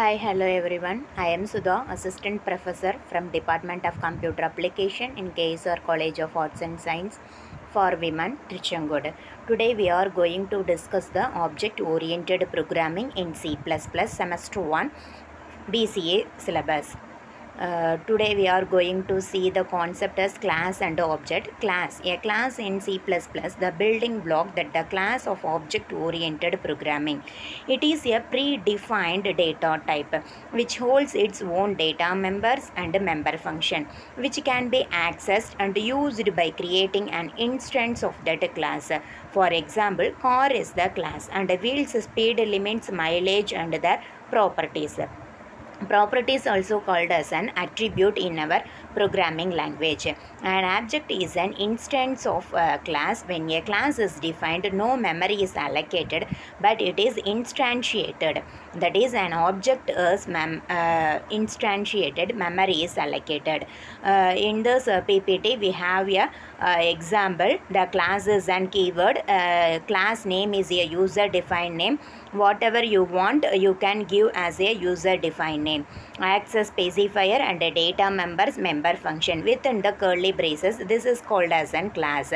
Hi, hello everyone. I am Sudha, Assistant Professor from Department of Computer Application in KSR College of Arts and Science for Women, Tiruchengode. Today we are going to discuss the object-oriented programming in C++ Semester 1 BCA syllabus. Uh, today we are going to see the concept as class and object. Class a class in c++ the building block that the class of object oriented programming. It is a predefined data type which holds its own data members and member function which can be accessed and used by creating an instance of that class. For example car is the class and wheels speed limits mileage and their properties properties also called as an attribute in our programming language. An object is an instance of a class. When a class is defined no memory is allocated but it is instantiated. That is an object is mem- uh, instantiated memory is allocated. Uh, in this uh, ppt we have a uh, example. The class is an keyword. Uh, class name is a user defined name. Whatever you want you can give as a user defined name access specifier and a data members member function within the curly braces. This is called as an class.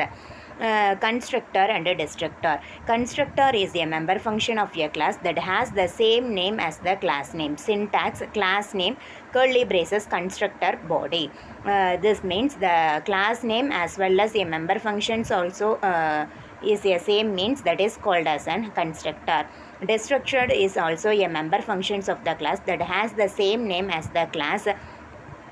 Uh, constructor and a destructor. Constructor is a member function of a class that has the same name as the class name. Syntax class name curly braces constructor body. Uh, this means the class name as well as a member functions also uh, is a same means that is called as an constructor. Destructor is also a member functions of the class that has the same name as the class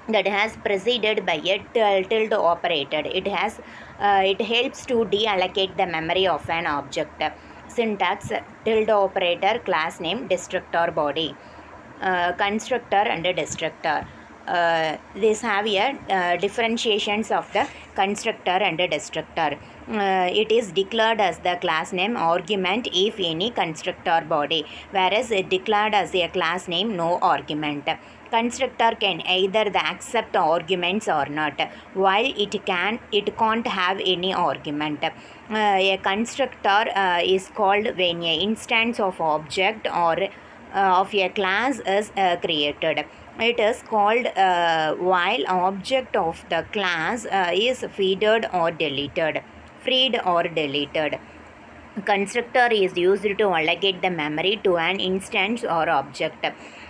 that has preceded by a tilde operator it has uh, it helps to deallocate the memory of an object. Syntax tilde operator class name destructor body. Uh, constructor and destructor. Uh, these have a uh, differentiations of the constructor and destructor uh, it is declared as the class name argument if any constructor body whereas it declared as a class name no argument. Constructor can either the accept arguments or not. While it can it can't have any argument. Uh, a constructor uh, is called when a instance of object or uh, of a class is uh, created. It is called uh, while object of the class uh, is feeded or deleted freed or deleted. Constructor is used to allocate the memory to an instance or object.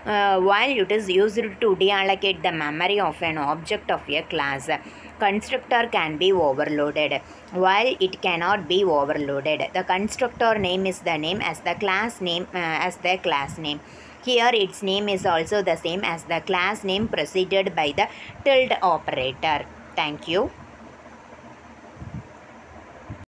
Uh, while it is used to deallocate the memory of an object of a class constructor can be overloaded. While it cannot be overloaded the constructor name is the name as the class name uh, as the class name. Here its name is also the same as the class name preceded by the tilde operator. Thank you